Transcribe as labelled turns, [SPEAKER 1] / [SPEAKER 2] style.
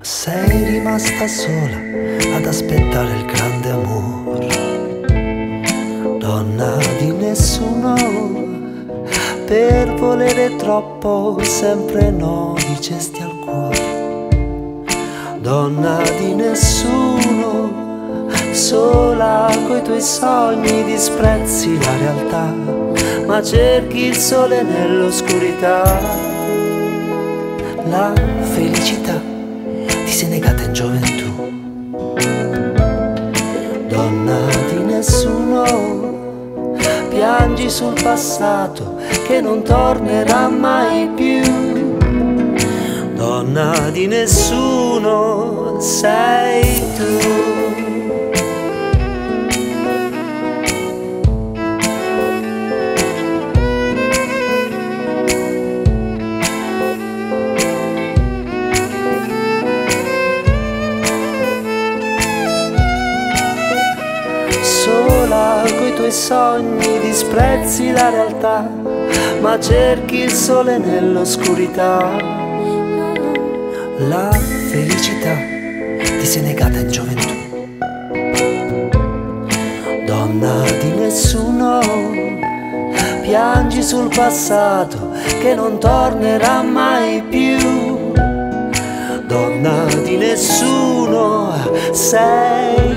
[SPEAKER 1] sta sola ad aspettare il grande amore. Donna di nessuno, per volere troppo, sempre no, dicesti al cuore. Donna di nessuno, sola coi tuoi sogni disprezzi la realtà, ma cerchi il sole nell'oscurità. La felicità ti sei negata in gioventù. Donna di nessuno, piangi sul passato che non tornerà mai più. Donna di nessuno sei tu. Tuoi sogni disprezzi la realtà, ma cerchi il sole nell'oscurità. La felicità ti sei negata in gioventù. Donna di nessuno, piangi sul passato che non tornerà mai più. Donna di nessuno, sei